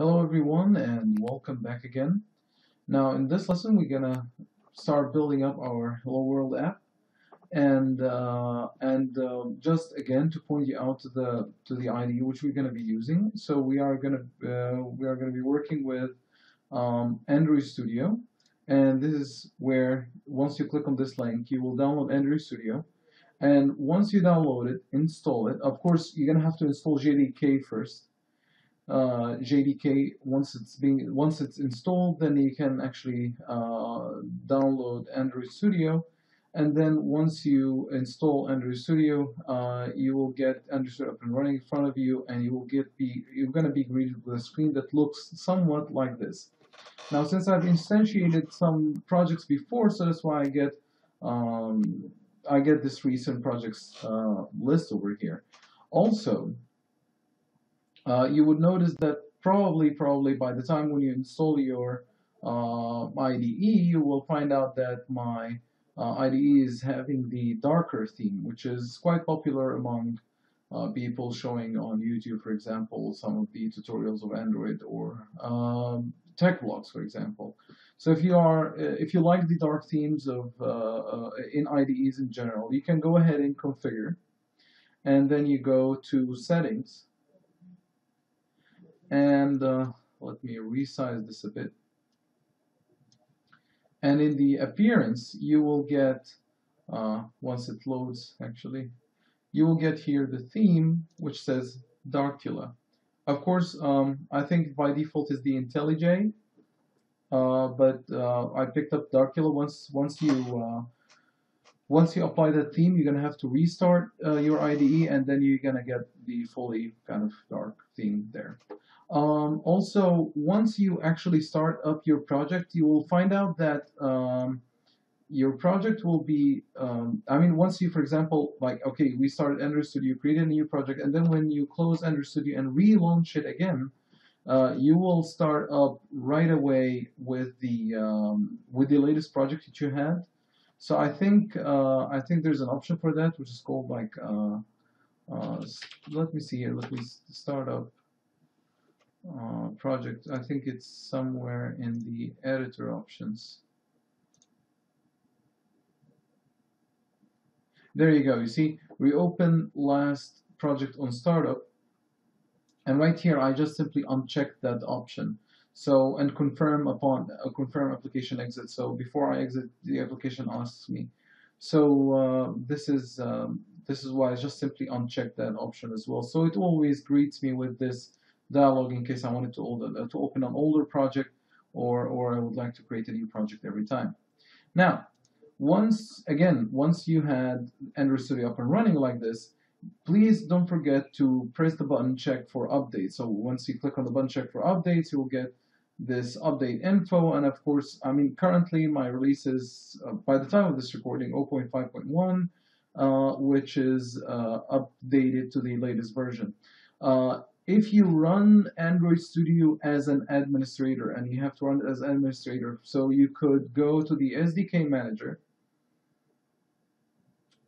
Hello everyone and welcome back again. Now in this lesson we're gonna start building up our Hello World app and uh, and uh, just again to point you out to the to the IDE which we're gonna be using. So we are gonna uh, we are gonna be working with um, Android Studio and this is where once you click on this link you will download Android Studio and once you download it install it of course you're gonna have to install JDK first uh, JDK once it's being once it's installed then you can actually uh, download Android Studio. And then once you install Android Studio uh, you will get Android Studio up and running in front of you and you will get be you're going to be greeted with a screen that looks somewhat like this. Now since I've instantiated some projects before so that's why I get um, I get this recent projects uh, list over here. Also uh, you would notice that probably, probably by the time when you install your uh, IDE, you will find out that my uh, IDE is having the darker theme, which is quite popular among uh, people showing on YouTube, for example, some of the tutorials of Android or um, tech blogs, for example. So if you are, uh, if you like the dark themes of uh, in IDEs in general, you can go ahead and configure, and then you go to settings and uh, let me resize this a bit and in the appearance you will get uh, once it loads actually you will get here the theme which says Darcula of course um, I think by default is the IntelliJ uh, but uh, I picked up Darcula once once you uh, once you apply that theme, you're gonna have to restart uh, your IDE, and then you're gonna get the fully kind of dark theme there. Um, also, once you actually start up your project, you will find out that um, your project will be, um, I mean, once you, for example, like, okay, we started Android Studio, created a new project, and then when you close Android Studio and relaunch it again, uh, you will start up right away with the um, with the latest project that you had. So I think uh, I think there's an option for that, which is called like, uh, uh let me see here, let me start up uh, project. I think it's somewhere in the editor options. There you go. You see, we open last project on startup, and right here I just simply uncheck that option. So and confirm upon uh, confirm application exit. So before I exit, the application asks me. So uh, this is um, this is why I just simply uncheck that option as well. So it always greets me with this dialog in case I wanted to, older, to open an older project or, or I would like to create a new project every time. Now, once, again, once you had Android Studio up and running like this, please don't forget to press the button check for updates. So once you click on the button check for updates, you will get this update info. And of course, I mean, currently my release is, uh, by the time of this recording, 0.5.1, uh, which is uh, updated to the latest version. If you run Android Studio as an administrator, and you have to run it as administrator, so you could go to the SDK manager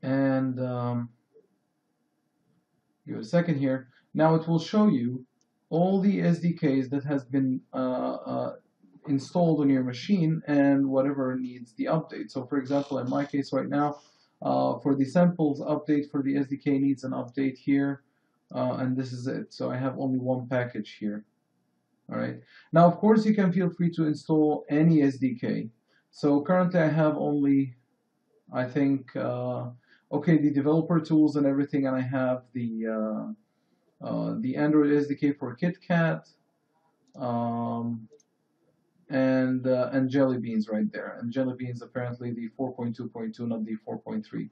and um, give it a second here. Now it will show you all the SDKs that has been uh, uh, installed on your machine and whatever needs the update. So for example, in my case right now, uh, for the samples update for the SDK needs an update here uh, and this is it. So I have only one package here. All right. Now, of course, you can feel free to install any SDK. So currently, I have only, I think, uh, okay, the developer tools and everything, and I have the uh, uh the Android SDK for KitKat, um, and uh, and Jelly Beans right there. And Jelly Beans apparently the 4.2.2, not the 4.3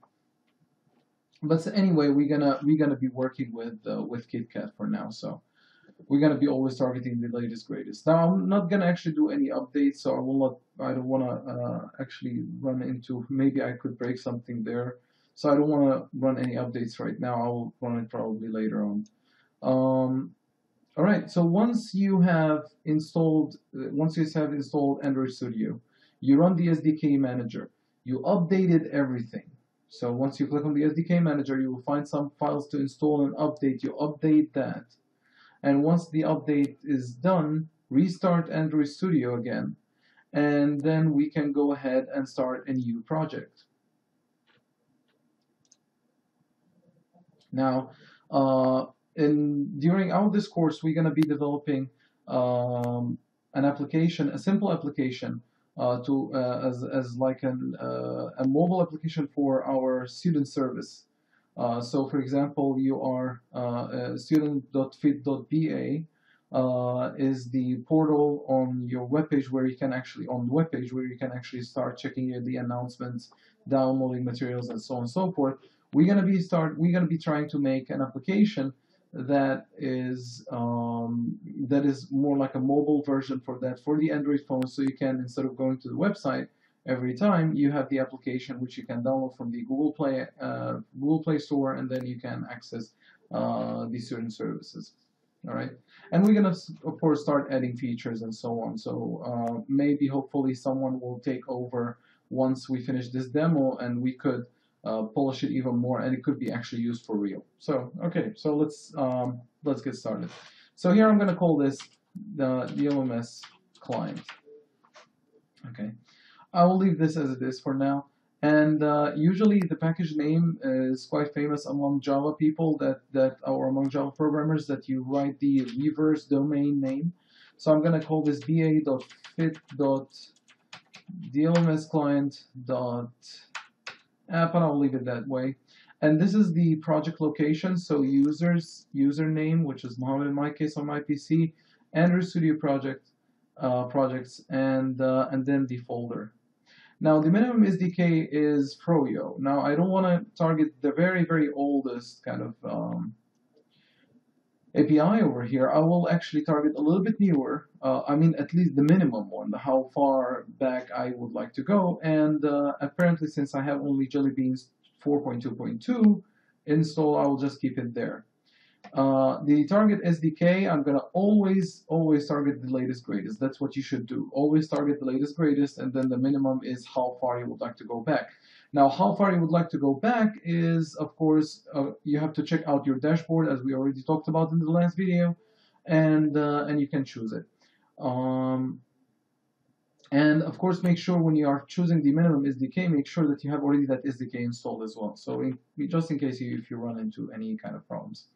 but anyway, we're gonna we're gonna be working with uh, with KitKat for now. So we're gonna be always targeting the latest greatest. Now I'm not gonna actually do any updates, so I will not. I don't wanna uh, actually run into. Maybe I could break something there. So I don't wanna run any updates right now. I'll run it probably later on. Um, all right. So once you have installed, uh, once you have installed Android Studio, you run the SDK manager. You updated everything so once you click on the SDK manager, you will find some files to install and update. You update that. And once the update is done, restart Android Studio again, and then we can go ahead and start a new project. Now, uh, in during our this course, we're going to be developing um, an application, a simple application to uh, as, as like an, uh, a mobile application for our student service. Uh, so, for example, you are uh, student.fit.ba uh, is the portal on your webpage where you can actually on the webpage where you can actually start checking the announcements, downloading materials, and so on and so forth. We're gonna be start. We're gonna be trying to make an application that is um, that is more like a mobile version for that for the Android phone. So you can instead of going to the website every time, you have the application which you can download from the Google Play uh, Google Play Store, and then you can access uh, these certain services. All right, and we're gonna of course start adding features and so on. So uh, maybe hopefully someone will take over once we finish this demo, and we could uh, polish it even more, and it could be actually used for real. So okay, so let's um, let's get started. So here I'm going to call this the DLMS client. Okay, I will leave this as it is for now. And uh, usually the package name is quite famous among Java people that that or among Java programmers that you write the reverse domain name. So I'm going to call this ba.fit.dlmsclient.dot app and I'll leave it that way. And this is the project location, so users, username, which is Mohammed in my case on my PC, Android Studio project, uh, projects, and, uh, and then the folder. Now the minimum SDK is Froyo. Now I don't want to target the very, very oldest kind of um, API over here, I will actually target a little bit newer, uh, I mean at least the minimum one, how far back I would like to go, and uh, apparently since I have only Jelly Beans 4.2.2 install, I will just keep it there. Uh, the target SDK, I'm gonna always, always target the latest greatest. That's what you should do. Always target the latest greatest, and then the minimum is how far you would like to go back. Now, how far you would like to go back is, of course, uh, you have to check out your dashboard, as we already talked about in the last video, and uh, and you can choose it. Um, and of course, make sure when you are choosing the minimum SDK, make sure that you have already that SDK installed as well. So in, just in case you, if you run into any kind of problems.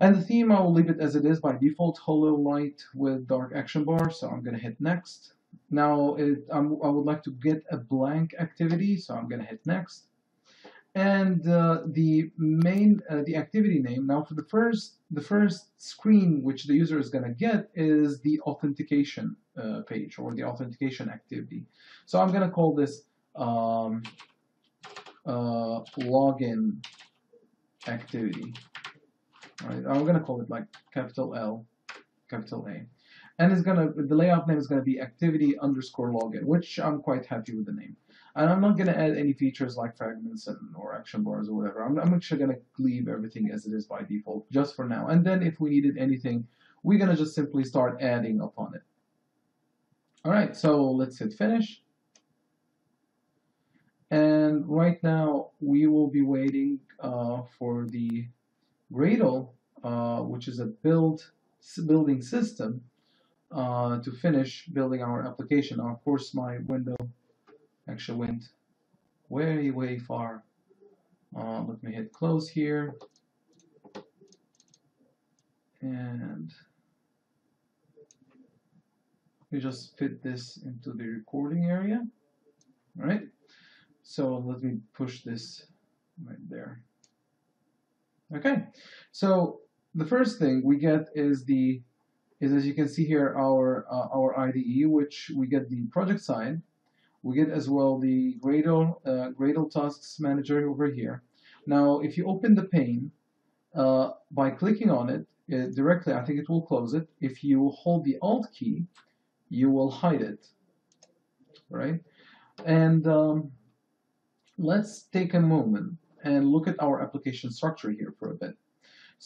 And the theme, I will leave it as it is by default, Holo Light with dark action bar. So I'm going to hit next. Now it, i would like to get a blank activity, so I'm going to hit next. And uh, the main, uh, the activity name, now for the first, the first screen which the user is going to get is the authentication uh, page or the authentication activity. So I'm going to call this um, uh, login activity. All right, I'm going to call it like capital L, capital A and it's gonna the layout name is gonna be activity underscore login, which I'm quite happy with the name. And I'm not gonna add any features like fragments and or action bars or whatever. I'm, I'm actually gonna leave everything as it is by default just for now. And then if we needed anything, we're gonna just simply start adding upon it. All right, so let's hit finish. And right now we will be waiting uh, for the Gradle, uh, which is a build building system uh, to finish building our application. Of course, my window actually went way, way far. Uh, let me hit close here. And we just fit this into the recording area. All right. So let me push this right there. Okay. So the first thing we get is the is as you can see here our uh, our IDE, which we get the project side, we get as well the Gradle uh, Gradle Tasks Manager over here. Now, if you open the pane uh, by clicking on it, it directly, I think it will close it. If you hold the Alt key, you will hide it, right? And um, let's take a moment and look at our application structure here for a bit.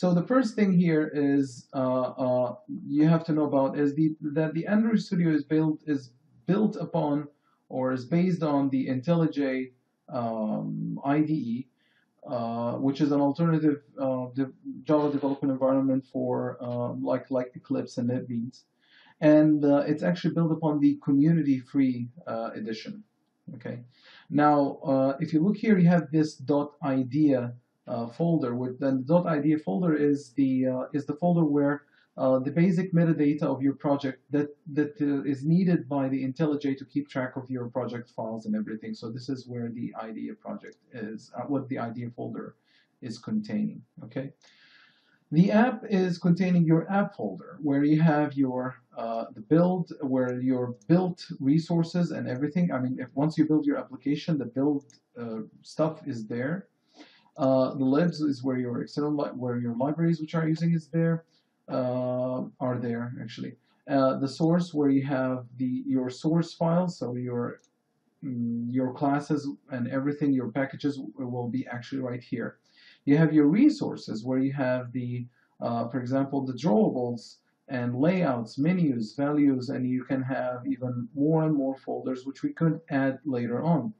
So the first thing here is uh, uh, you have to know about is the that the Android Studio is built is built upon or is based on the IntelliJ um, IDE, uh, which is an alternative uh, de Java development environment for um, like like Eclipse and NetBeans, and uh, it's actually built upon the community-free uh, edition. Okay, now if you look here, you have this dot .idea folder. With the dot .idea folder is the is the folder where uh, the basic metadata of your project that that uh, is needed by the IntelliJ to keep track of your project files and everything. So this is where the IDEA project is, uh, what the IDEA folder is containing. Okay. The app is containing your app folder where you have your uh, the build, where your built resources and everything. I mean, if once you build your application, the build uh, stuff is there. Uh, the libs is where your external where your libraries which are using is there uh, are there actually. Uh, the source where you have the your source files, so your mm, your classes and everything, your packages will be actually right here. You have your resources where you have the, uh, for example, the drawables and layouts, menus, values, and you can have even more and more folders which we could add later on.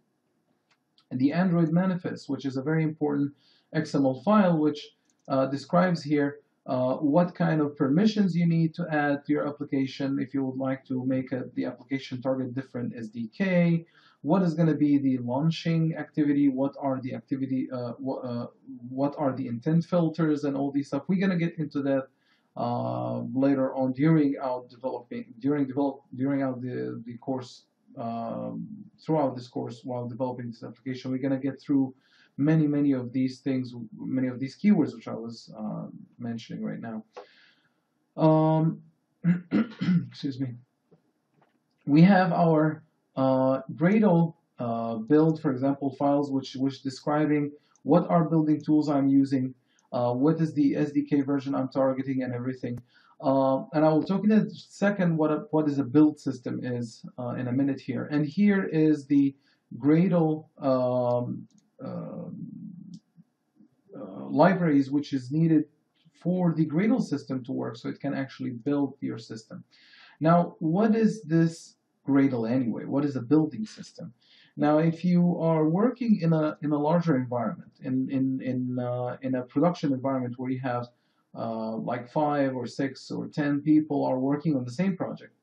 The Android manifest, which is a very important XML file which uh, describes here uh, what kind of permissions you need to add to your application if you would like to make a, the application target different SDK, what is going to be the launching activity, what are the activity, uh, what, uh, what are the intent filters and all these stuff. We're going to get into that uh, later on during our developing, during develop, during our the, the course, um, throughout this course while developing this application. We're going to get through many, many of these things, many of these keywords which I was uh, mentioning right now. Um, excuse me. We have our uh, Gradle uh, build, for example, files which which describing what are building tools I'm using, uh, what is the SDK version I'm targeting, and everything. Uh, and I will talk in a second what a, what is a build system is uh, in a minute here. And here is the Gradle um, um, uh, libraries which is needed for the Gradle system to work so it can actually build your system. Now, what is this Gradle anyway? What is a building system? Now, if you are working in a in a larger environment, in in in uh, in a production environment where you have uh, like five or six or ten people are working on the same project,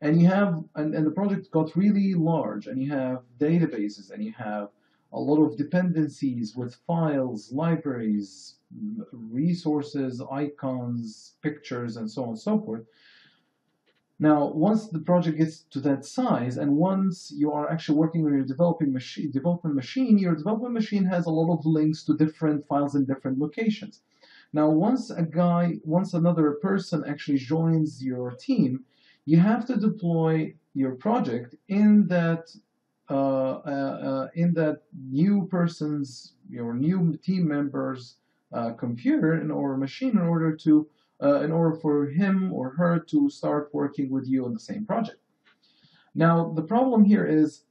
and you have and, and the project got really large, and you have databases, and you have a lot of dependencies with files, libraries, resources, icons, pictures, and so on and so forth. Now, once the project gets to that size, and once you are actually working on your developing machine, development machine, your development machine has a lot of links to different files in different locations. Now, once a guy, once another person actually joins your team, you have to deploy your project in that uh, uh, uh, in that new person's your new team member's computer in or machine in order to in order for him or her to start working with you on the same project. Now the problem here is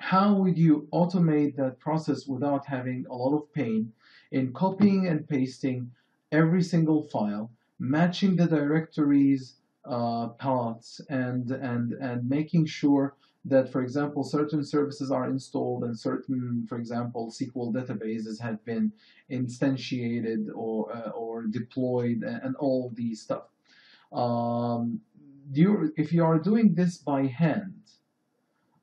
how would you automate that process without having a lot of pain in copying and pasting every single file, matching the directories uh, paths, and and and making sure that, for example, certain services are installed and certain, for example, SQL databases have been instantiated or, uh, or deployed and, and, all these stuff. Um, you, if you are doing this by hand,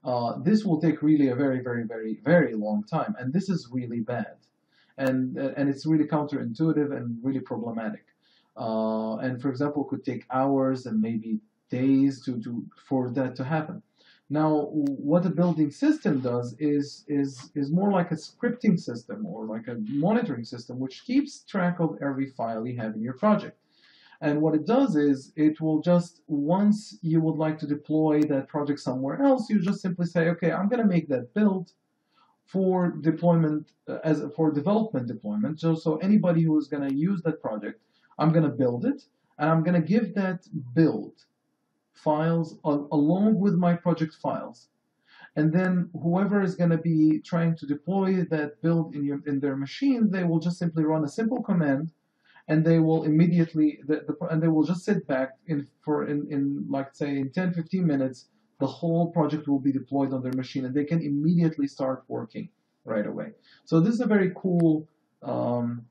uh, this will take really a very, very, very, very long time, and this is really bad. And, and it's really counterintuitive and really problematic. Uh, and for example, could take hours and maybe days to, to for that to happen. Now, what a building system does is, is, is more like a scripting system or like a monitoring system which keeps track of every file you have in your project. And what it does is it will just, once you would like to deploy that project somewhere else, you just simply say, okay, I'm going to make that build for deployment, uh, as for development deployment. So, so anybody who is going to use that project, I'm going to build it, and I'm going to give that build files along with my project files. And then whoever is going to be trying to deploy that build in, your, in their machine, they will just simply run a simple command and they will immediately, the, the, and they will just sit back in, for in, in like say in 10, 15 minutes, the whole project will be deployed on their machine and they can immediately start working right away. So this is a very cool, um,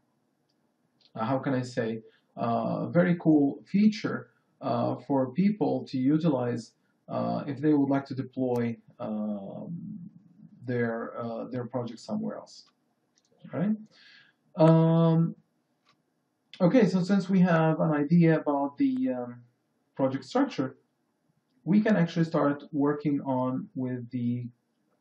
uh, how can I say, uh, very cool feature uh, for people to utilize uh, if they would like to deploy um, their uh, their project somewhere else. Right. Um, okay, so since we have an idea about the um, project structure, we can actually start working on with the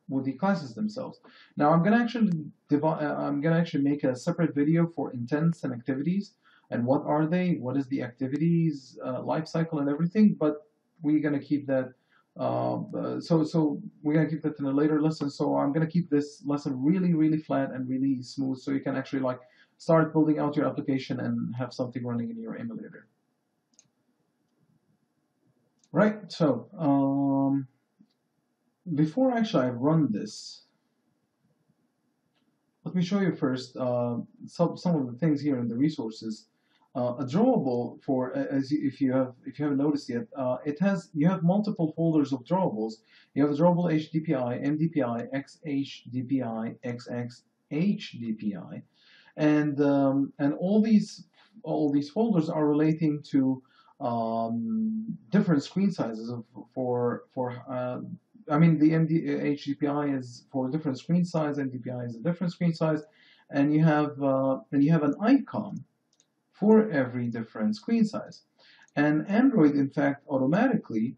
with the classes themselves. Now I'm gonna actually uh, I'm gonna actually make a separate video for intents and activities and what are they, what is the activities uh, life cycle and everything. But we're gonna keep that. Uh, uh, so so we're gonna keep that in a later lesson. So I'm gonna keep this lesson really really flat and really smooth, so you can actually like start building out your application and have something running in your emulator. Right. So. Um, before actually I run this, let me show you first uh, some, some of the things here in the resources. Uh, a drawable for as you, if you have if you haven't noticed yet, uh, it has you have multiple folders of drawables. You have a drawable HDPI, MDPI, XHDPI, XXHDPI, and um, and all these all these folders are relating to um, different screen sizes for for uh, I mean, the MD, HDPI is for different screen size, MDPI is a different screen size, and you have uh, and you have an icon for every different screen size. And Android, in fact, automatically,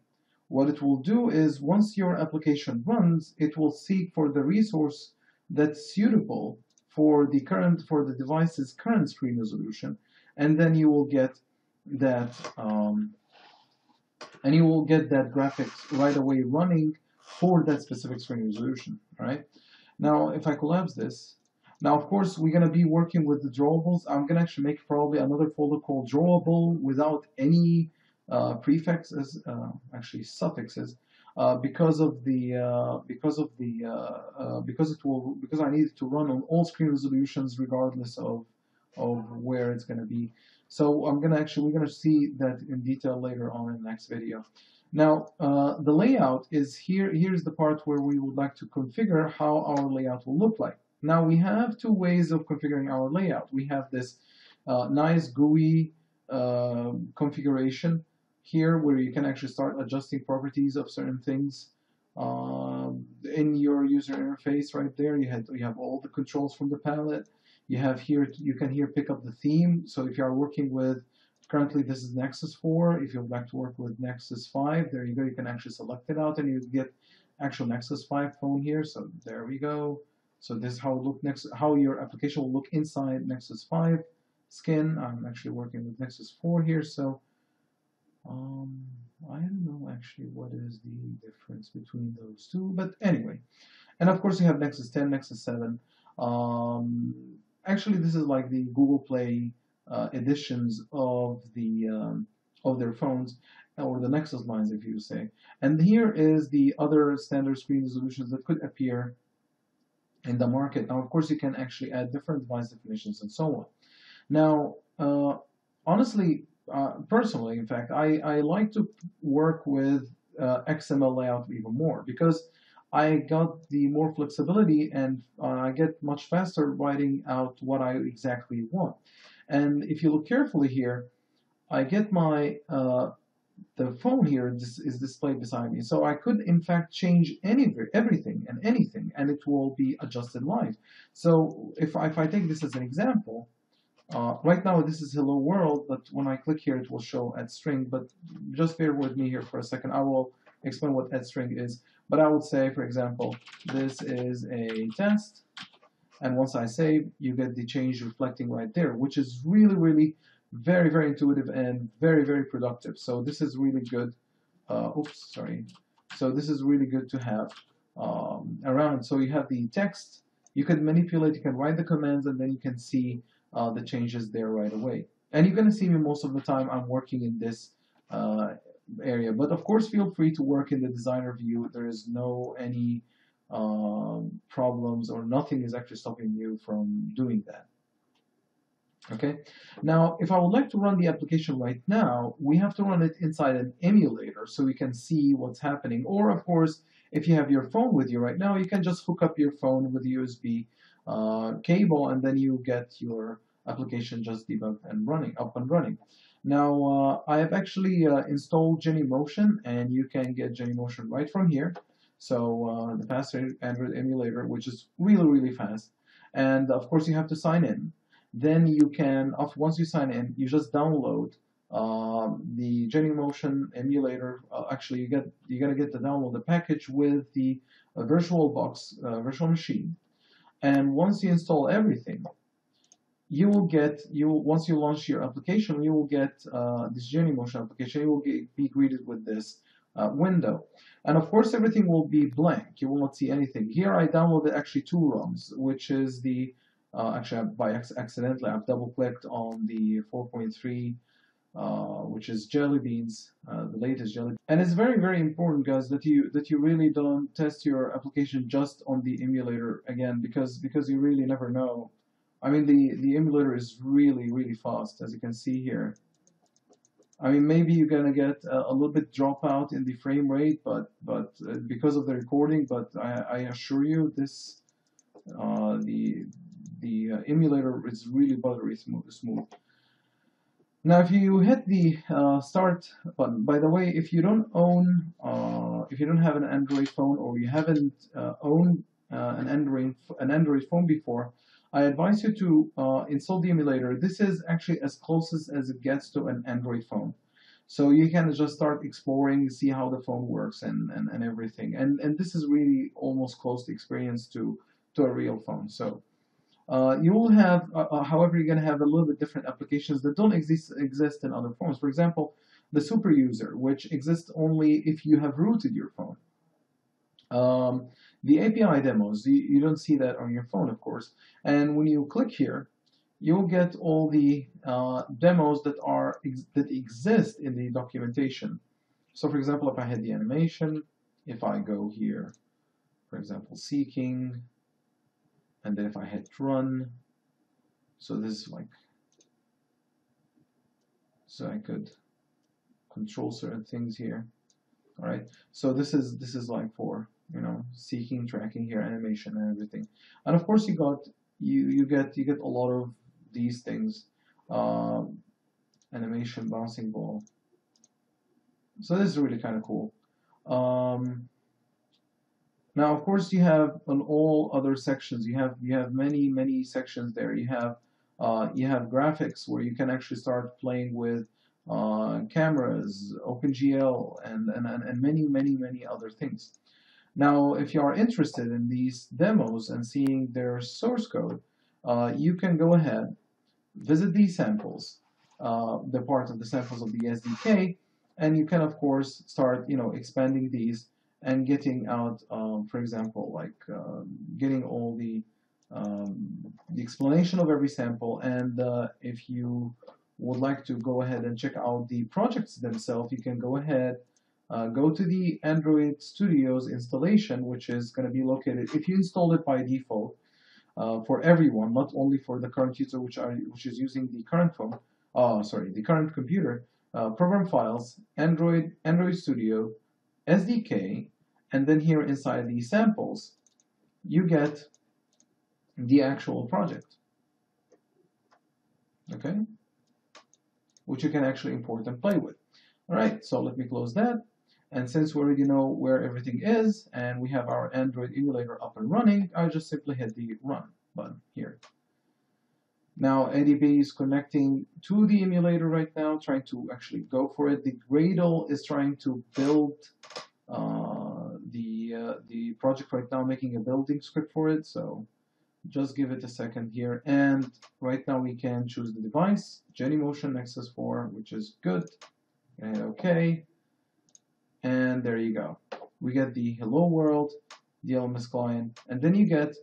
what it will do is once your application runs, it will seek for the resource that's suitable for the current for the device's current screen resolution, and then you will get that um, and you will get that graphics right away running for that specific screen resolution, right? Now, if I collapse this, now of course we're gonna be working with the drawables. I'm gonna actually make probably another folder called drawable without any uh, prefixes, uh, actually suffixes, uh, because of the uh, because of the uh, uh, because it will because I need to run on all screen resolutions regardless of of where it's gonna be. So I'm gonna actually we're gonna see that in detail later on in the next video. Now, uh, the layout is here. Here's the part where we would like to configure how our layout will look like. Now, we have two ways of configuring our layout. We have this nice GUI configuration here where you can actually start adjusting properties of certain things um, in your user interface right there. You have, you have all the controls from the palette. You have here, you can here pick up the theme. So if you are working with Currently, this is Nexus 4. If you'd like to work with Nexus 5, there you go. You can actually select it out and you get actual Nexus 5 phone here. So there we go. So this is how look next, how your application will look inside Nexus 5 skin. I'm actually working with Nexus 4 here. So um, I don't know actually what is the difference between those two. But anyway, and of course you have Nexus 10, Nexus 7. Um, actually, this is like the Google Play uh, editions of the um, of their phones or the Nexus lines, if you say. And here is the other standard screen resolutions that could appear in the market. Now, of course, you can actually add different device definitions and so on. Now, uh, honestly, uh, personally, in fact, I, I like to work with uh, XML layout even more because I got the more flexibility and uh, I get much faster writing out what I exactly want. And if you look carefully here, I get my, uh, the phone here is, is displayed beside me. So I could, in fact, change any everything and anything, and it will be adjusted live. So if if I take this as an example, uh, right now this is hello world, but when I click here, it will show add string. But just bear with me here for a second. I will explain what add string is. But I would say, for example, this is a test. And once I save, you get the change reflecting right there, which is really, really very, very intuitive and very, very productive. So this is really good. Uh, oops, sorry. So this is really good to have um, around. So you have the text, you can manipulate, you can write the commands, and then you can see uh, the changes there right away. And you're going to see me most of the time I'm working in this uh, area. But of course, feel free to work in the designer view. There is no any um, problems or nothing is actually stopping you from doing that. Okay, now if I would like to run the application right now, we have to run it inside an emulator so we can see what's happening. Or of course, if you have your phone with you right now, you can just hook up your phone with USB uh, cable and then you get your application just debugged and running, up and running. Now, uh, I have actually uh, installed Genymotion and you can get Genymotion right from here. So uh, the fast Android emulator, which is really, really fast. And of course, you have to sign in. Then you can, once you sign in, you just download um, the Genymotion emulator. Uh, actually, you get you're gonna get the download the package with the uh, VirtualBox uh, virtual machine. And once you install everything, you will get you once you launch your application, you will get uh, this Genymotion application. You will get, be greeted with this uh, window. And of course, everything will be blank. You will not see anything. Here I downloaded actually two ROMs, which is the, uh, actually by accidentally, I've double clicked on the 4.3, uh, which is Jelly Beans, uh, the latest Jelly beans And it's very, very important, guys, that you that you really don't test your application just on the emulator again, because because you really never know. I mean, the, the emulator is really, really fast, as you can see here. I mean, maybe you're gonna get a, a, little bit dropout in the frame rate, but but uh, because of the recording. But I, I assure you, this uh, the the uh, emulator is really buttery smooth. smooth. Now, if you hit the uh, start button, by the way, if you don't own, uh, if you don't have an Android phone or you haven't uh, owned an Android an Android phone before, I advise you to uh, install the emulator. This is actually as closest as it gets to an Android phone. So you can just start exploring, see how the phone works and, and, and everything. And, and this is really almost close to experience to, to a real phone. So uh, you will have, uh, uh however, you're going to have a little bit different applications that don't exist, exist in other phones. For example, the super user, which exists only if you have rooted your phone. Um, the API demos, you, you don't see that on your phone, of course. And when you click here, you'll get all the uh, demos that are ex that exist in the documentation. So for example, if I had the animation, if I go here, for example, seeking, and then if I hit run, so this is like, so I could control certain things here. All right, so this is this is like for you know, seeking, tracking here, animation and everything. And of course you got you you get you get a lot of these things. Um, animation, bouncing ball. So this is really kind of cool. Um, now, of course, you have on all other sections. You have you have many many sections there. You have uh, you have graphics where you can actually start playing with uh, cameras, OpenGL, and, and and many many many other things. Now, if you are interested in these demos and seeing their source code, uh, you can go ahead, visit these samples, uh, the part of the samples of the SDK, and you can, of course, start, you know, expanding these and getting out, um, for example, like uh, getting all the um, the explanation of every sample. And uh, if you would like to go ahead and check out the projects themselves, you can go ahead uh, go to the Android Studios installation, which is going to be located, if you installed it by default, uh, for everyone, not only for the current user which, are, which is using the current phone, uh, sorry, the current computer, uh, program files, Android, Android Studio, SDK, and then here inside the samples, you get the actual project. Okay? Which you can actually import and play with. Alright, so let me close that. And since we already know where everything is and we have our Android emulator up and running, I just simply hit the run button here. Now ADB is connecting to the emulator right now, trying to actually go for it. The Gradle is trying to build uh, the uh, the project right now, making a building script for it. So just give it a second here. And right now we can choose the device, Genymotion Nexus 4, which is good. And OK. And there you go. We get the hello world, the LMS client, and then you get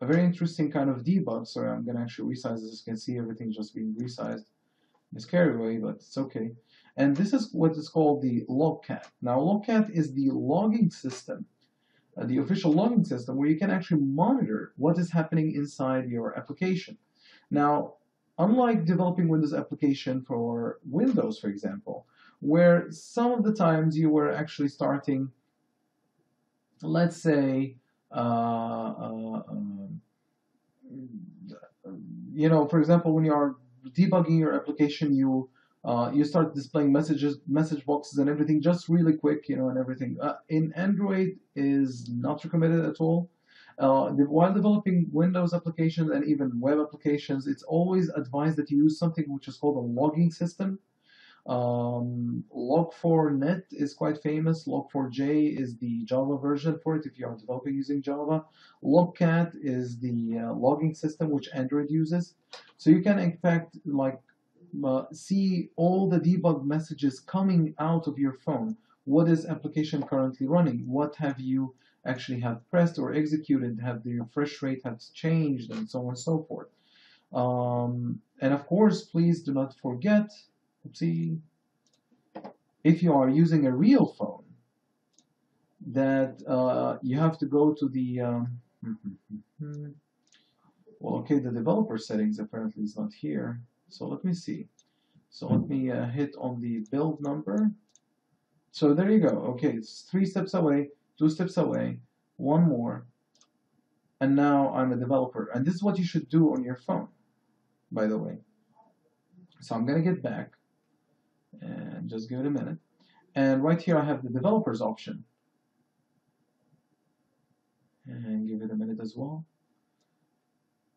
a very interesting kind of debug. Sorry, I'm going to actually resize this. You can see, everything just being resized. It's carried away, but it's okay. And this is what is called the logcat. Now, logcat is the logging system, uh, the official logging system, where you can actually monitor what is happening inside your application. Now, unlike developing Windows application for Windows, for example, where some of the times you were actually starting let's say, you know, for example, when you are debugging your application, you uh, you start displaying messages, message boxes, and everything just really quick, you know, and everything. Uh, in Android is not recommended at all. Uh, while developing Windows applications and even web applications, it's always advised that you use something which is called a logging system. Um, Log4Net is quite famous. Log4j is the Java version for it if you are developing using Java. Logcat is the uh, logging system which Android uses. So you can in fact like uh, see all the debug messages coming out of your phone. What is application currently running? What have you actually have pressed or executed? Have the refresh rate has changed and so on and so forth. Um, and of course, please do not forget, see, if you are using a real phone, that uh, you have to go to the um, well, okay, the developer settings apparently is not here. So let me see. So let me uh, hit on the build number. So there you go. Okay, it's three steps away, two steps away, one more, and now I'm a developer. And this is what you should do on your phone, by the way. So I'm going to get back and just give it a minute. And right here I have the developers option. And give it a minute as well.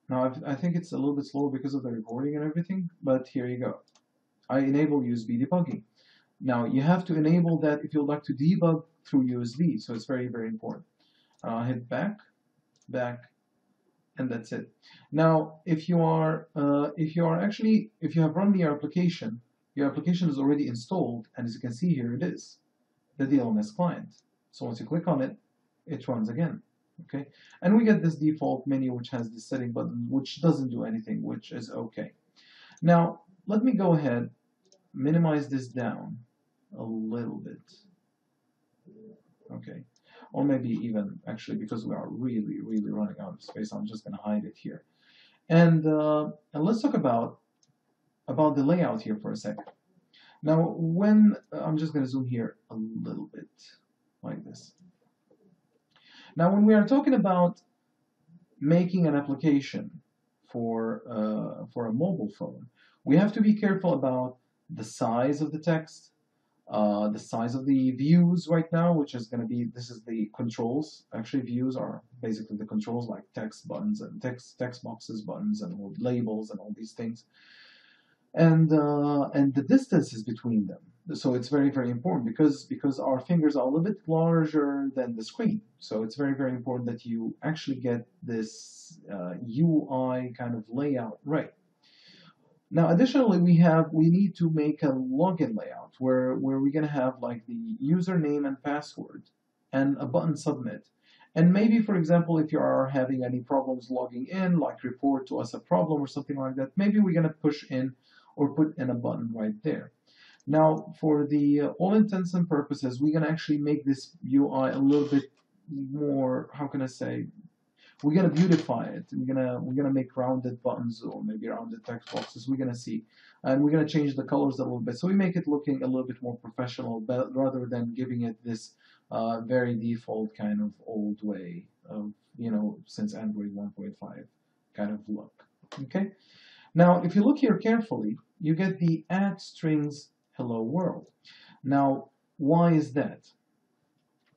Now, I think it's a little bit slow because of the recording and everything, but here you go. I enable USB debugging. Now, you have to enable that if you'd like to debug through USB, so it's very, very important. Uh, hit back, back, and that's it. Now, if you are, uh, if you are actually, if you have run the application, your application is already installed, and as you can see here, it is the DLMS client. So once you click on it, it runs again okay? And we get this default menu which has the setting button which doesn't do anything which is okay. Now let me go ahead minimize this down a little bit okay? Or maybe even actually because we are really really running out of space I'm just gonna hide it here. And uh, and let's talk about about the layout here for a second now when I'm just gonna zoom here a little bit like this now, when we are talking about making an application for, uh, for a mobile phone, we have to be careful about the size of the text, uh, the size of the views right now, which is going to be, this is the controls. Actually, views are basically the controls like text buttons and text, text boxes, buttons, and labels and all these things. And, uh, and the distances between them. So it's very very important because because our fingers are a little bit larger than the screen. So it's very very important that you actually get this uh, UI kind of layout right. Now additionally we have we need to make a login layout where where we're gonna have like the username and password and a button submit. And maybe for example if you are having any problems logging in like report to us a problem or something like that maybe we're gonna push in or put in a button right there now, for the uh, all intents and purposes, we can actually make this UI a little bit more, how can I say, we're gonna beautify it. We're gonna we're gonna make rounded buttons or maybe rounded text boxes. We're gonna see, and we're gonna change the colors a little bit. So we make it looking a little bit more professional, but rather than giving it this uh, very default kind of old way of you know since Android 1.5 kind of look. Okay. Now, if you look here carefully, you get the add strings hello world. Now, why is that?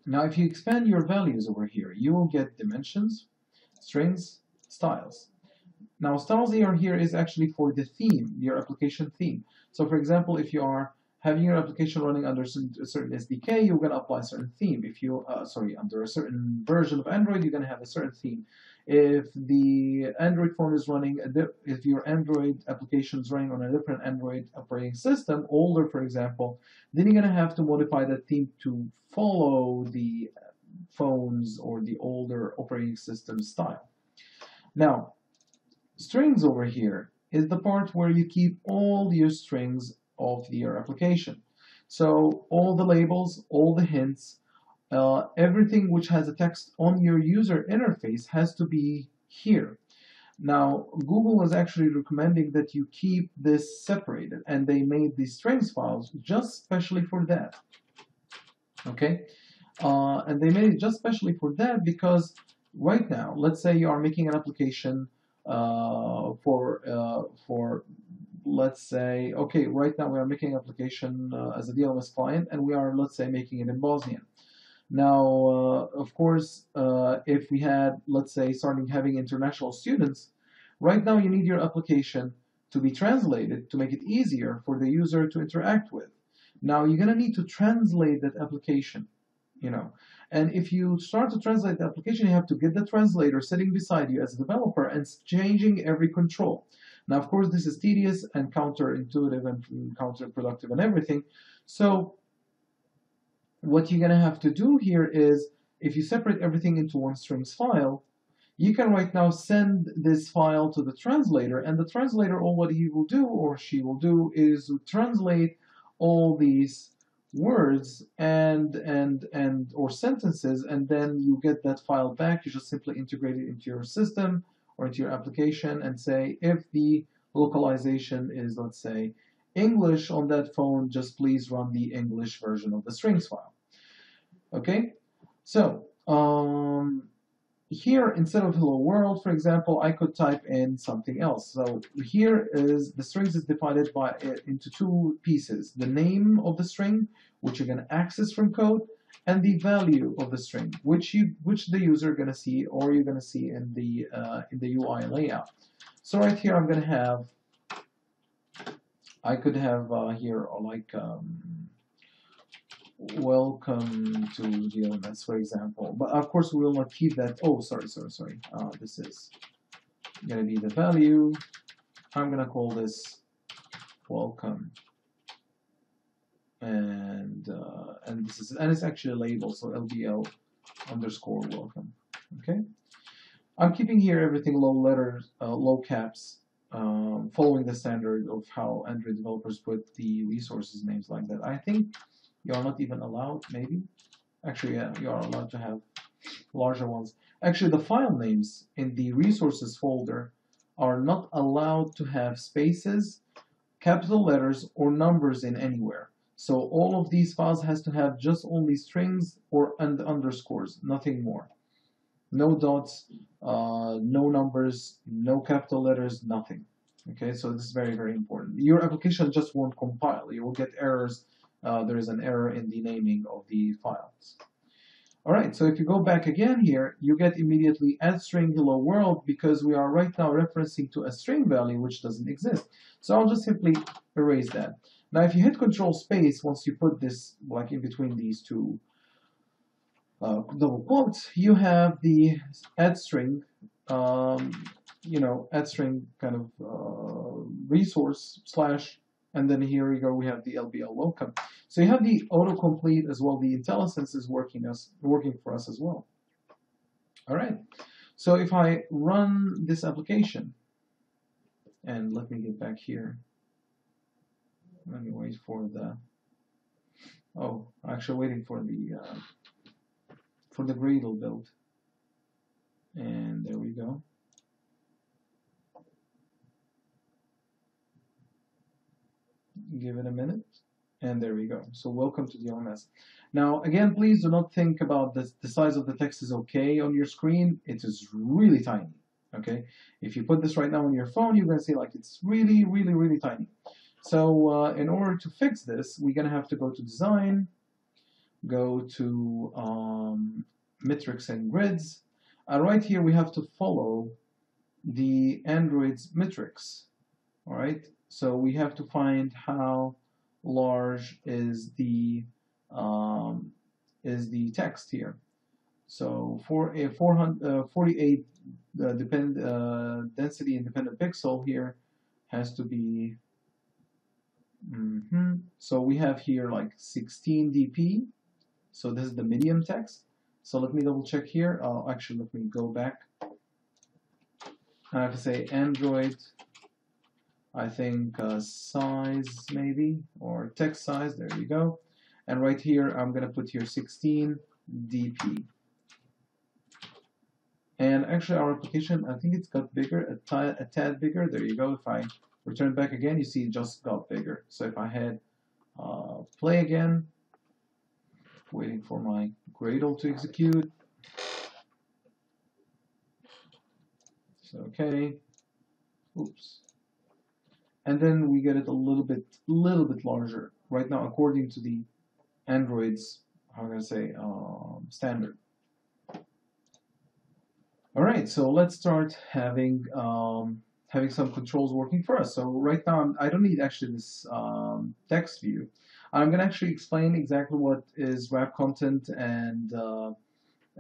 Now, if you expand your values over here, you will get dimensions, strings, styles. Now, styles here, here is actually for the theme, your application theme. So, for example, if you are having your application running under a certain SDK, you're going to apply a certain theme. If you, uh, sorry, under a certain version of Android, you're going to have a certain theme. If the Android phone is running, if your Android application is running on a different Android operating system, older for example, then you're going to have to modify that theme to follow the phones or the older operating system style. Now, strings over here is the part where you keep all your strings of your application. So all the labels, all the hints, uh, everything which has a text on your user interface has to be here. Now, Google is actually recommending that you keep this separated, and they made these strings files just specially for that. Okay, Uh, and they made it just specially for that because right now, let's say you are making an application uh, for uh, for let's say okay, right now we are making an application uh, as a DLMS client, and we are let's say making it in Bosnian. Now, uh, of course, uh, if we had let's say starting having international students, right now you need your application to be translated to make it easier for the user to interact with. Now you're gonna need to translate that application you know. And if you start to translate the application, you have to get the translator sitting beside you as a developer and changing every control. Now, of course, this is tedious and counterintuitive and counterproductive and everything. So what you're going to have to do here is, if you separate everything into one strings file, you can right now send this file to the translator, and the translator, all what he will do or she will do is translate all these words and and and or sentences and then you get that file back. You just simply integrate it into your system or into your application and say if the localization is let's say English on that phone just please run the English version of the strings file. Okay? So um, here instead of hello world for example I could type in something else. So here is the strings is divided by uh, into two pieces. The name of the string which you're going to access from code and the value of the string which you which the user going to see or you're going to see in the uh, in the UI layout. So right here I'm going to have I could have uh, here like um, welcome to DLMS, for example. But of course, we will not keep that. Oh, sorry, sorry, sorry. Uh, this is going to be the value. I'm going to call this welcome. And uh, and this is and it's actually a label, so LBL underscore welcome. Okay. I'm keeping here everything low letters, uh, low caps, um, following the standard of how Android developers put the resources names like that. I think you are not even allowed, maybe. Actually, yeah, you are allowed to have larger ones. Actually, the file names in the resources folder are not allowed to have spaces, capital letters, or numbers in anywhere. So all of these files has to have just only strings or and underscores, nothing more. No dots, uh, no numbers, no capital letters, nothing. Okay, so this is very, very important. Your application just won't compile. You will get errors uh, there is an error in the naming of the files. All right, so if you go back again here, you get immediately add string hello world because we are right now referencing to a string value which doesn't exist. So I'll just simply erase that. Now if you hit control space, once you put this like in between these two uh, double quotes, you have the add string, um, you know, add string kind of uh, resource slash and then here we go, we have the LBL welcome. So you have the autocomplete as well. The IntelliSense is working, as, working for us as well. All right. So if I run this application, and let me get back here. Let me wait for the, oh, actually waiting for the, uh, for the Gradle build. And there we go. give it a minute. And there we go. So welcome to DLMS now again please do not think about this the size of the text is okay on your screen. It is really tiny okay? If you put this right now on your phone you're gonna see like it's really really really tiny. So uh, in order to fix this we're gonna have to go to design go to um, metrics and grids and right here we have to follow the Android's metrics all right so we have to find how large is the um, is the text here. So for a 400, uh, 48 uh, depend, uh, density independent pixel here has to be mm -hmm. so we have here like 16 dp so this is the medium text. So let me double check here. Uh, actually let me go back. I have to say Android I think uh, size maybe or text size there you go. And right here I'm gonna put here 16 dp and actually our application I think it's got bigger a, a tad bigger. There you go. If I return back again you see it just got bigger. So if I had uh, play again waiting for my Gradle to execute. So, okay. Oops. And then we get it a little bit, little bit larger. Right now, according to the Android's, how can I say, um, standard. All right, so let's start having um, having some controls working for us. So right now, I don't need actually this um, text view. I'm going to actually explain exactly what is wrap content and uh,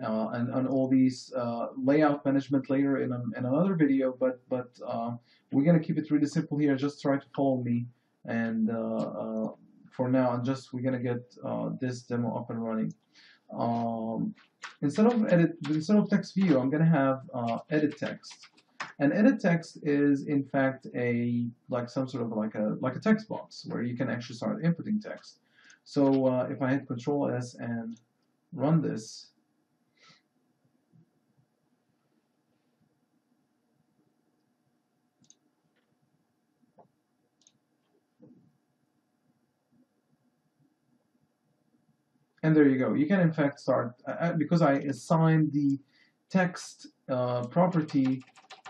uh, and, and all these uh, layout management later in, in another video, but but uh, we're going to keep it really simple here. Just try to follow me, and uh, uh, for now, and just we're going to get this demo up and running. Um, instead of edit, instead of text view, I'm going to have edit text. And edit text is in fact a like some sort of like a like a text box where you can actually start inputting text. So uh, if I hit Control S and run this, and there you go. You can in fact start uh, uh because I assigned the text uh, property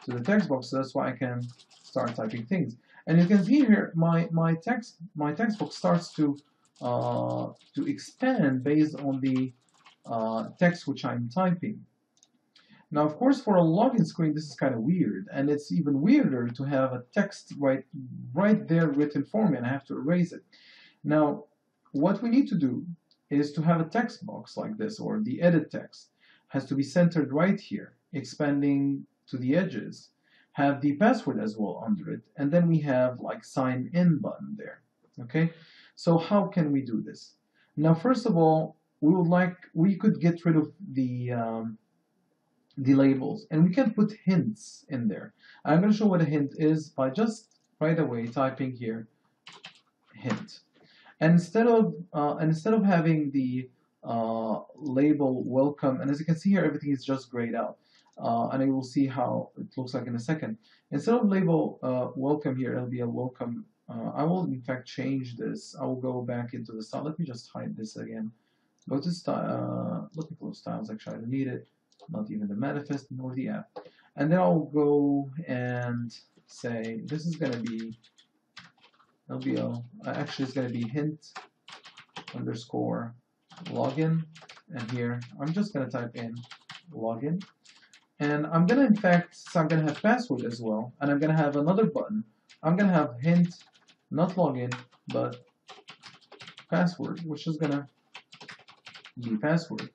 to the text box, so that's why I can start typing things. And you can see here, my my text my text box starts to uh, to expand based on the uh, text which I'm typing. Now, of course, for a login screen, this is kind of weird, and it's even weirder to have a text right right there written for me, and I have to erase it. Now, what we need to do is to have a text box like this, or the edit text has to be centered right here, expanding to the edges, have the password as well under it, and then we have like sign in button there. Okay, so how can we do this? Now, first of all, we would like we could get rid of the um, the labels, and we can put hints in there. I'm going to show what a hint is by just right away typing here hint. And instead of uh, instead of having the uh, label welcome, and as you can see here, everything is just grayed out uh, and you will see how it looks like in a second. Instead of label uh, welcome here, it'll be a welcome. Uh, I will in fact change this. I will go back into the style. Let me just hide this again. Go to style, uh, looking for styles. Actually, I don't need it. Not even the manifest nor the app. And then I'll go and say this is going to be. A, uh, actually it's going to be hint underscore login. And here I'm just going to type in login and I'm gonna, in fact, so I'm gonna have password as well, and I'm gonna have another button. I'm gonna have hint, not login, but password, which is gonna be password.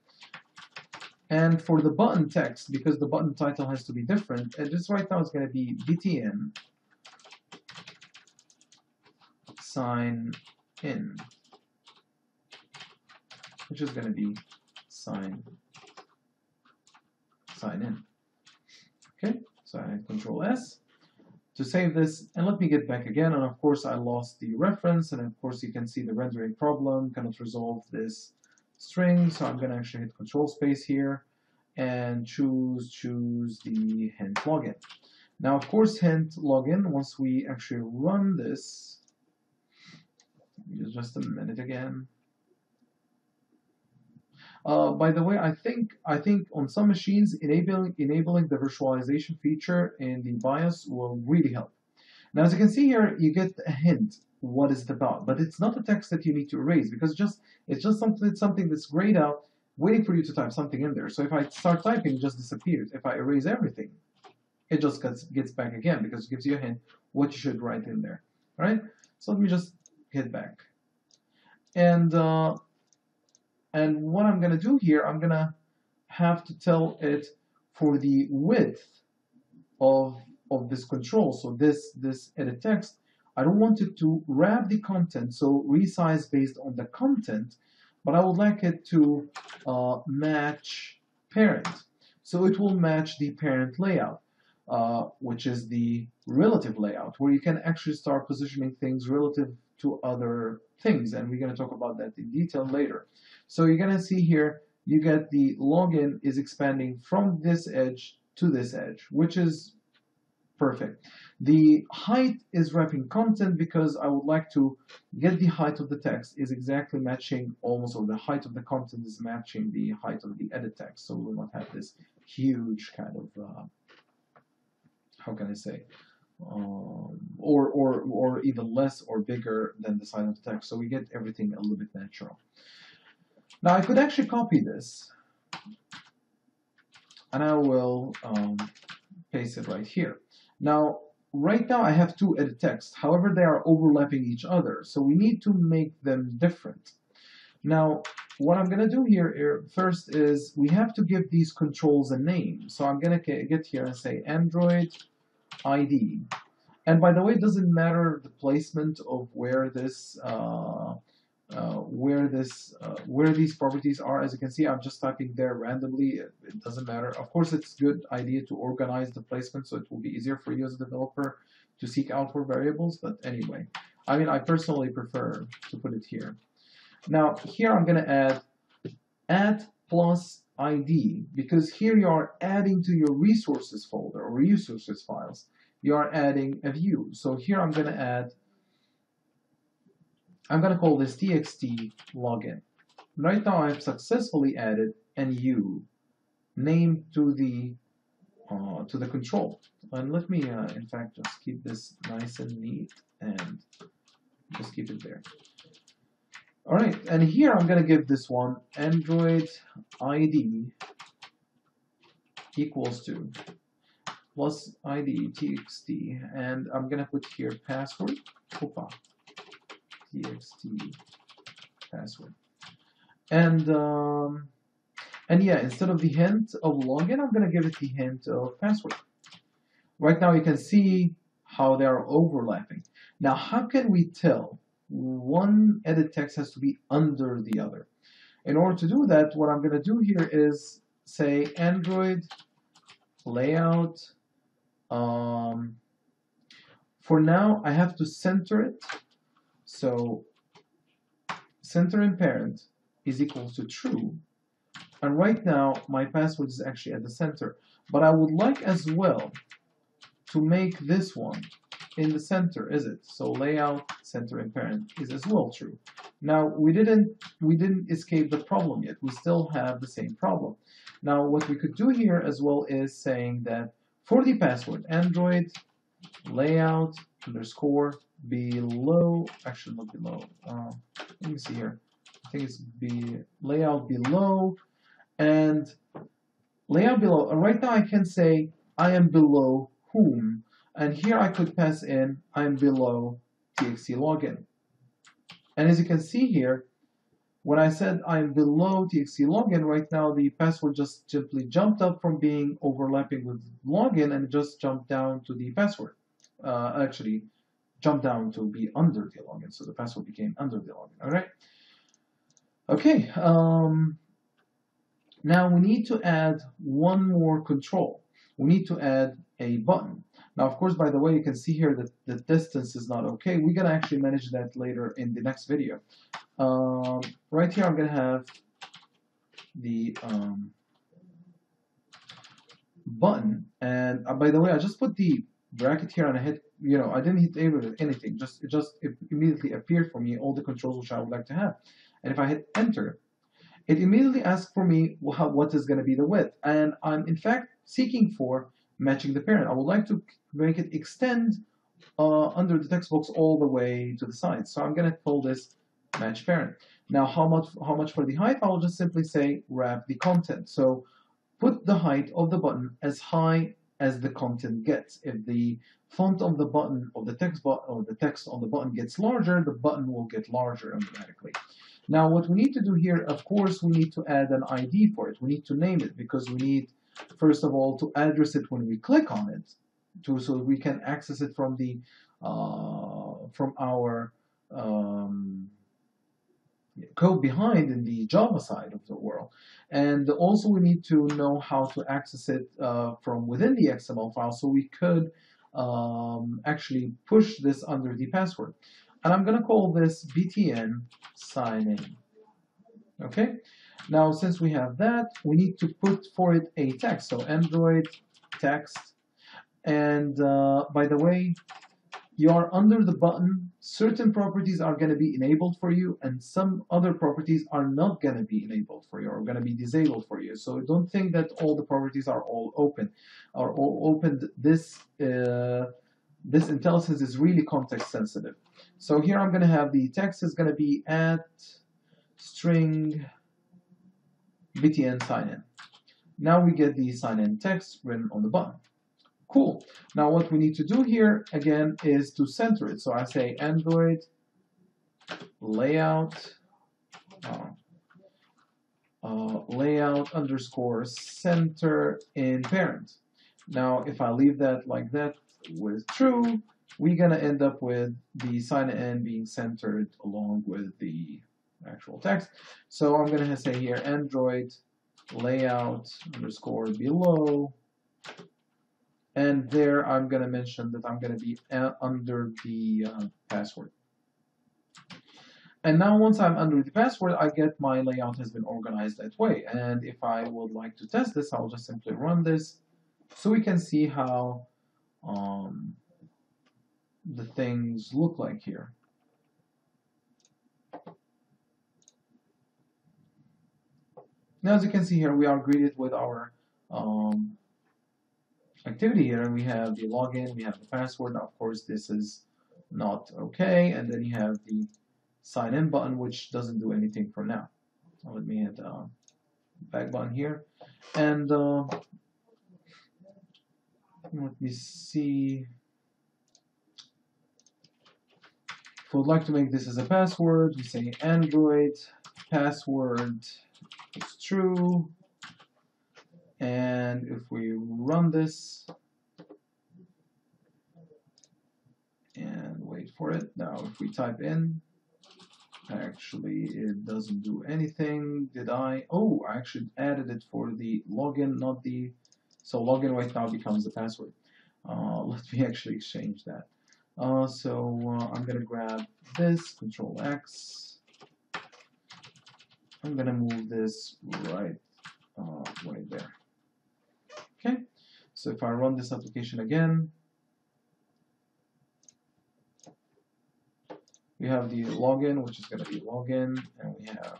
And for the button text, because the button title has to be different, and this right now is gonna be btn sign in, which is gonna be sign sign in. Okay, so I hit Control S to save this, and let me get back again, and of course I lost the reference, and of course you can see the rendering problem cannot resolve this string, so I'm going to actually hit Control Space here, and choose, choose the hint login. Now of course hint login, once we actually run this, just a minute again, uh, by the way, I think I think on some machines enabling enabling the virtualization feature in the BIOS will really help. Now, as you can see here, you get a hint what is it about, but it's not a text that you need to erase because just it's just something something that's grayed out, waiting for you to type something in there. So if I start typing, it just disappears. If I erase everything, it just gets gets back again because it gives you a hint what you should write in there. All right. So let me just hit back. And uh, and what I'm going to do here, I'm going to have to tell it for the width of, of this control. So this, this edit text, I don't want it to wrap the content, so resize based on the content, but I would like it to uh, match parent. So it will match the parent layout, uh, which is the relative layout, where you can actually start positioning things relative to other things, and we're going to talk about that in detail later. So you're going to see here, you get the login is expanding from this edge to this edge, which is Perfect. The height is wrapping content because I would like to get the height of the text is exactly matching almost, or the height of the content is matching the height of the edit text. So we will not have this huge kind of, uh, how can I say, um, or, or, or even less or bigger than the size of the text. So we get everything a little bit natural. Now I could actually copy this and I will um, paste it right here. Now, right now I have two edit text. However, they are overlapping each other. So we need to make them different. Now, what I'm going to do here first is we have to give these controls a name. So I'm going to get here and say Android ID. And by the way, it doesn't matter the placement of where this uh, uh, where this uh, where these properties are. As you can see, I'm just typing there randomly. It, it, doesn't matter. Of course, it's good idea to organize the placement so it will be easier for you as a developer to seek out for variables. But anyway, I mean, I personally prefer to put it here. Now, here I'm going to add add plus ID because here you are adding to your resources folder or resources files. You are adding a view. So here I'm going to add I'm going to call this txt login. Right now I've successfully added NU name to the uh, to the control. And let me, uh, in fact, just keep this nice and neat and just keep it there. All right, and here I'm going to give this one Android ID equals to plus ID txt, and I'm to put here password. Opa txt password. And um, and yeah, instead of the hint of login, I'm to give it the hint of password. Right now you can see how they are overlapping. Now how can we tell one edit text has to be under the other? In order to do that, what I'm to do here is say Android layout. Um, for now, I have to center it so center and parent is equal to true. And right now, my password is actually at the center. But I would like as well to make this one in the center, is it? So layout, center, and parent is as well true. Now we didn't we didn't escape the problem yet. We still have the same problem. Now what we could do here as well is saying that for the password, Android layout underscore below, actually not below, uh, let me see here. I think it's be layout below and layout below. And right now I can say I am below whom. And here I could pass in I am below txt login. And as you can see here, when I said I'm below txt login, right now the password just simply jumped up from being overlapping with login and just jumped down to the password. Uh, actually, jumped down to be under the login. So the password became under the login. All right. Okay. Um, now we need to add one more control. We need to add a button. Now, of course, by the way, you can see here that the distance is not okay. We're going to actually manage that later in the next video. Um, right here, I'm going to have the um, button. And uh, by the way, I just put the bracket here and I hit you know, I didn't hit A with anything. Just it just it immediately appeared for me all the controls which I would like to have. And if I hit enter, it immediately asks for me what is going to be the width. And I'm in fact seeking for matching the parent. I would like to make it extend uh, under the text box all the way to the side. So I'm going to call this match parent. Now, how much how much for the height? I'll just simply say wrap the content. So put the height of the button as high as the content gets. If the font of the button of the text or the text on the button gets larger, the button will get larger automatically. Now what we need to do here, of course, we need to add an ID for it. We need to name it because we need, first of all, to address it when we click on it, so we can access it from the uh, from our um, code behind in the Java side of the world. And also we need to know how to access it uh, from within the XML file so we could um, actually push this under the password. And I'm going to call this btn sign in. Okay? Now, since we have that, we need to put for it a text. So Android text. And uh, by the way, you are under the button, certain properties are going to be enabled for you and some other properties are not going to be enabled for you or going to be disabled for you. So don't think that all the properties are all open are all open. This, uh, this IntelliSense is really context sensitive. So here I'm going to have the text is going to be at string btn sign in. Now we get the sign in text written on the button. Cool. Now what we need to do here again is to center it. So I say Android layout uh, uh, layout underscore center in parent. Now if I leave that like that with true, we're gonna end up with the sign in being centered along with the actual text. So I'm gonna say here Android layout underscore below and there I'm going to mention that I'm going to be uh, under the uh, password. And now once I'm under the password, I get my layout has been organized that way. And if I would like to test this, I'll just simply run this so we can see how um, the things look like here. Now, as you can see here, we are greeted with our um, activity here and we have the login, we have the password. Now, of course, this is not okay. And then you have the sign in button, which doesn't do anything for now. So let me hit uh, back button here. And uh, let me see. If we would like to make this as a password, we say Android password is true and if we run this and wait for it, now if we type in, actually it doesn't do anything. Did I? Oh, I actually added it for the login, not the, so login right now becomes the password. Uh, let me actually exchange that. Uh, so uh, I'm gonna grab this, Control X. I'm gonna move this right, uh, right there. Okay, so if I run this application again, we have the login, which is going to be login, and we have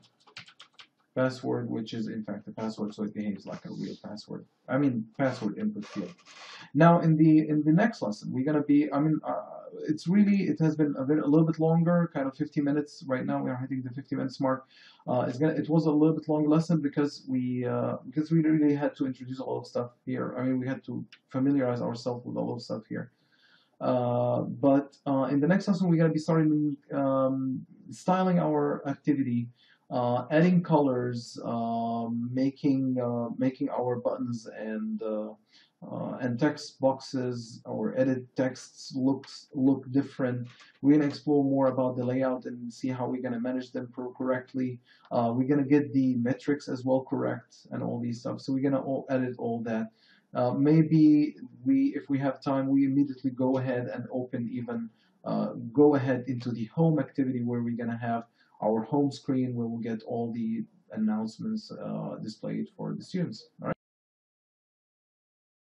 password, which is in fact the password, so it behaves like a real password. I mean, password input field. Now, in the in the next lesson, we're going to be. I mean, uh, it's really it has been a, bit, a little bit longer, kind of 50 minutes. Right now, we are hitting the 50 minutes mark. Uh, it's gonna, it was a little bit long lesson because we uh, because we really had to introduce a lot of stuff here. I mean, we had to familiarize ourselves with a lot of stuff here. Uh, but uh, in the next lesson, we're gonna be starting um, styling our activity, uh, adding colors, um, making uh, making our buttons and uh, and text boxes or edit texts looks look different. We're gonna explore more about the layout and see how we're gonna manage them correctly. Uh, we're gonna get the metrics as well correct and all these stuff. So we're gonna all edit all that. Uh, maybe we, if we have time, we immediately go ahead and open even uh, go ahead into the home activity where we're gonna have our home screen where we'll get all the announcements uh, displayed for the students. All right.